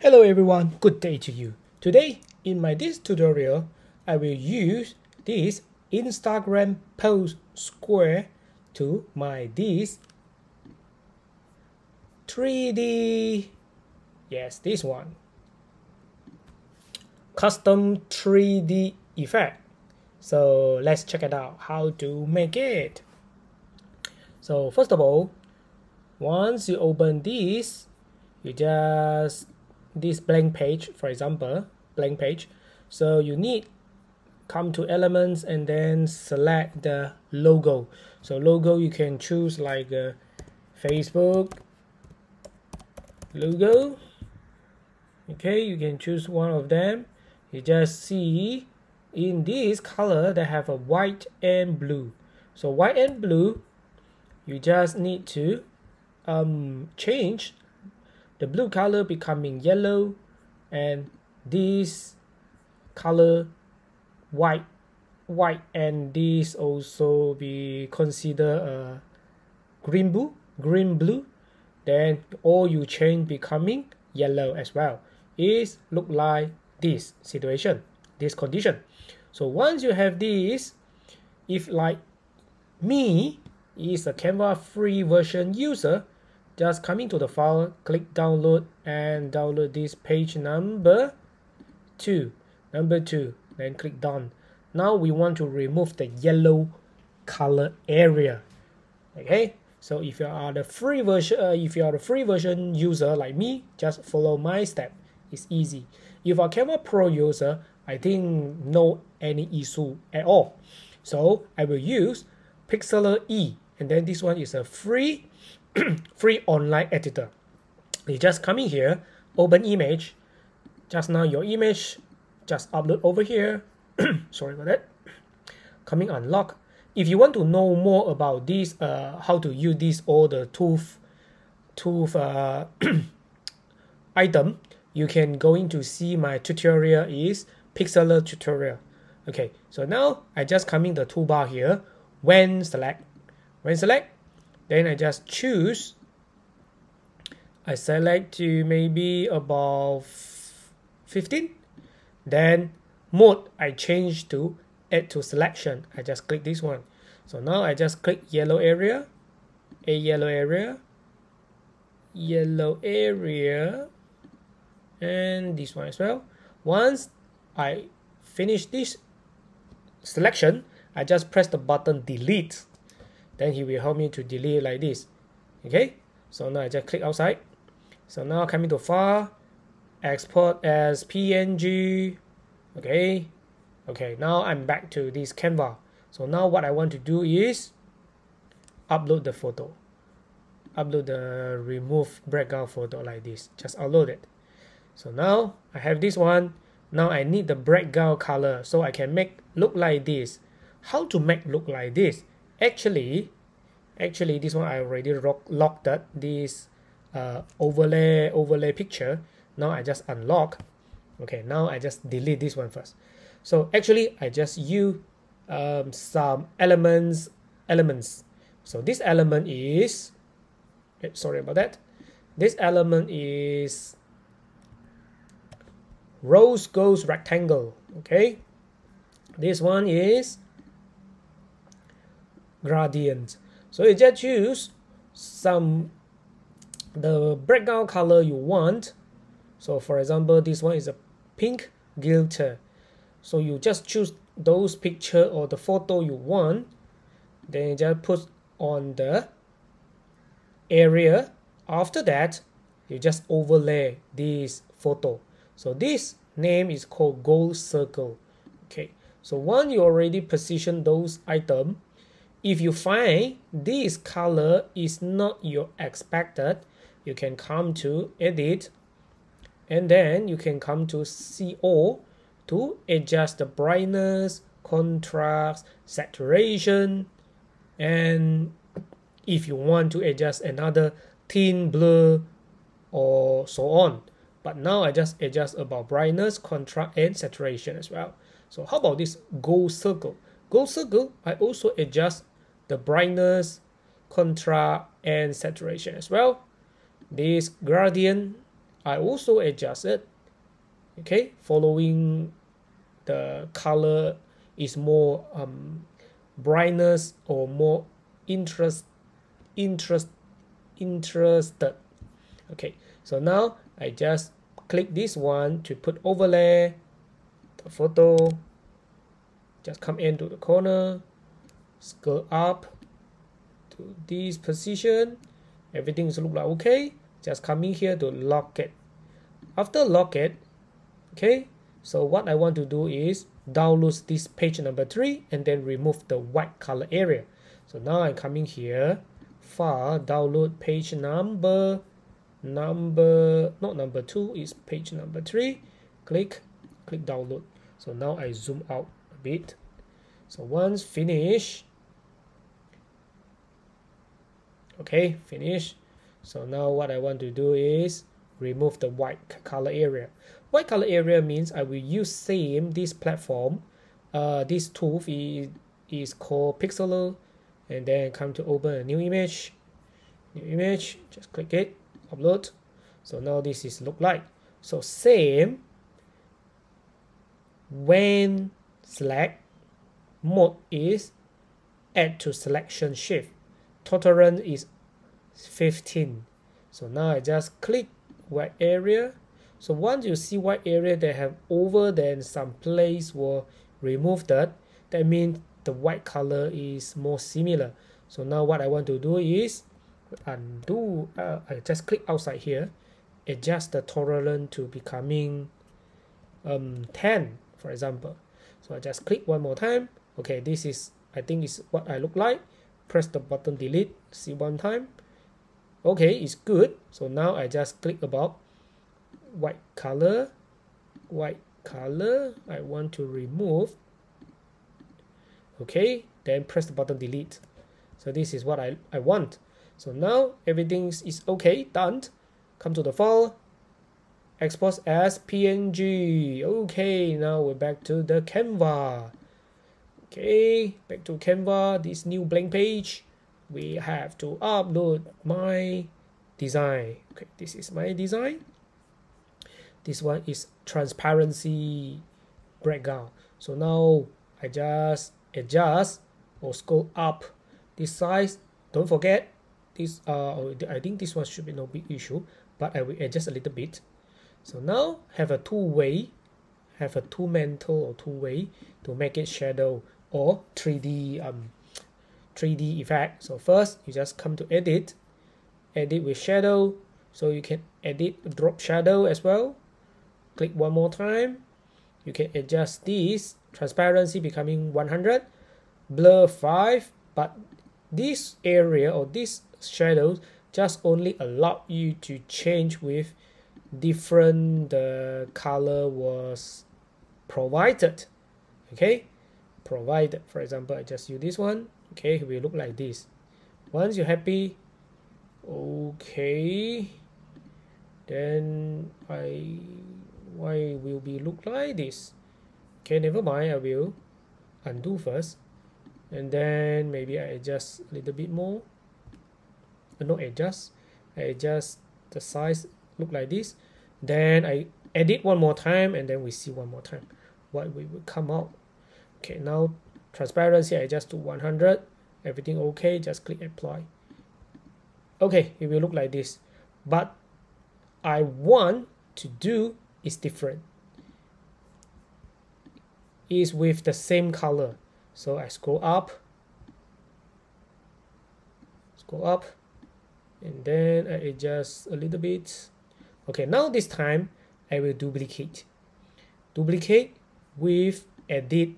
Hello everyone, good day to you. Today in my this tutorial, I will use this Instagram post square to my this 3D, yes this one, custom 3D effect. So let's check it out how to make it. So first of all, once you open this, you just this blank page for example blank page. So you need come to elements and then select the logo. So logo you can choose like a Facebook logo. Okay you can choose one of them. You just see in this color they have a white and blue. So white and blue you just need to um, change the blue color becoming yellow and this color white white and this also be considered a uh, green blue green blue. Then all you change becoming yellow as well. Is look like this situation this condition. So once you have this if like me is a canva free version user just coming to the file click download and download this page number two number two then click done. Now we want to remove the yellow color area okay? So if you are the free version uh, if you are the free version user like me just follow my step. It's easy. If are Canva Pro user I think no any issue at all. So I will use Pixlr E and then this one is a free free online editor. You just come in here, open image. Just now your image, just upload over here. Sorry about that. Coming unlock. If you want to know more about this, uh, how to use this all the tooth, tooth uh, item, you can go in to see my tutorial is Pixlr tutorial. Okay, so now I just come in the toolbar here. When select, when select, then I just choose. I select to maybe about 15 then mode I change to add to selection. I just click this one. So now I just click yellow area a yellow area yellow area and this one as well. Once I finish this selection I just press the button delete then he will help me to delete like this. Okay? So now I just click outside. So now coming to file export as png okay? Okay now I'm back to this Canva. So now what I want to do is upload the photo. Upload the remove background photo like this. Just upload it. So now I have this one. Now I need the background color so I can make look like this. How to make look like this actually actually this one I already locked that this uh, overlay overlay picture. Now I just unlock. Okay now I just delete this one first. So actually I just use um, some elements elements. So this element is eh, sorry about that. This element is rose goes rectangle. Okay? This one is gradient so you just choose some the background color you want. So for example this one is a pink glitter. So you just choose those picture or the photo you want. Then you just put on the area. After that you just overlay this photo. So this name is called gold circle. Okay. So once you already position those item if you find this color is not your expected, you can come to edit and then you can come to CO to adjust the brightness, contrast, saturation, and if you want to adjust another thin blur or so on. But now I just adjust about brightness, contrast, and saturation as well. So how about this gold circle? Gold circle, I also adjust the brightness, contrast, and saturation as well. This gradient, I also adjust it okay following the color is more um, brightness or more interest interest interested okay so now I just click this one to put overlay the photo just come into the corner scroll up to this position. Everything is look like okay. Just come in here to lock it. After lock it okay so what I want to do is download this page number three and then remove the white color area. So now I'm coming here. File download page number number not number two is page number three. Click click download. So now I zoom out a bit. So once finish okay finish. So now what I want to do is remove the white color area. White color area means I will use same this platform. Uh, this tool is, is called Pixlr and then come to open a new image. New image just click it upload. So now this is look like. So same. When select mode is add to selection shift tolerance is 15 so now I just click white area. So once you see white area that have over then some place will remove that. That means the white color is more similar. So now what I want to do is undo uh, I just click outside here. Adjust the tolerance to becoming um, 10 for example. So I just click one more time. Okay this is I think is what I look like press the button delete see one time. Okay it's good. So now I just click about white color white color I want to remove. Okay then press the button delete. So this is what I, I want. So now everything is okay done. Come to the file. Export as png okay now we're back to the canva okay back to canva this new blank page. We have to upload my design. Okay this is my design. This one is transparency background. So now I just adjust or scroll up. This size don't forget this uh I think this one should be no big issue but I will adjust a little bit. So now have a two-way have a two mental or two-way to make it shadow or 3D um 3D effect. So first you just come to edit, edit with shadow. So you can edit drop shadow as well. Click one more time. You can adjust this transparency becoming 100, blur 5, but this area or this shadows just only allow you to change with different the uh, color was provided okay provided for example I just use this one. Okay it will look like this. Once you're happy okay then I why will be look like this? Okay never mind I will undo first. And then maybe I adjust a little bit more. Uh, not adjust I adjust the size look like this. Then I edit one more time and then we see one more time what we will come out okay now transparency I adjust to 100 everything okay just click apply. Okay it will look like this. But I want to do is different. Is with the same color. So I scroll up. Scroll up. And then I adjust a little bit. Okay now this time I will duplicate. Duplicate with edit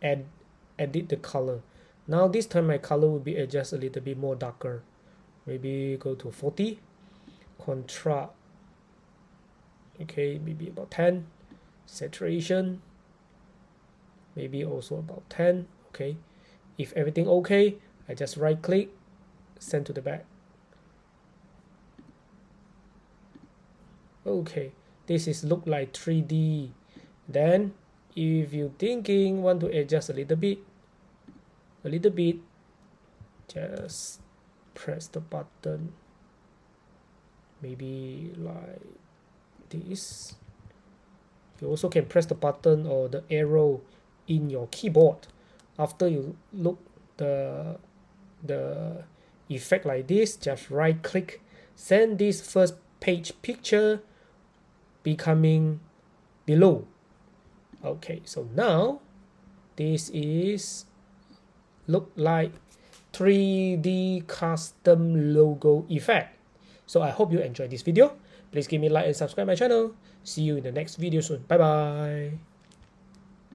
and edit the color. Now this time my color will be adjust a little bit more darker. Maybe go to 40 contrast. Okay maybe about 10 saturation. Maybe also about 10 okay. If everything okay I just right click send to the back. Okay. This is look like 3d then if you thinking want to adjust a little bit a little bit just press the button. Maybe like this. You also can press the button or the arrow in your keyboard. After you look the the effect like this just right click. Send this first page picture becoming below okay so now this is look like 3d custom logo effect. So i hope you enjoyed this video. Please give me like and subscribe my channel. See you in the next video soon. Bye bye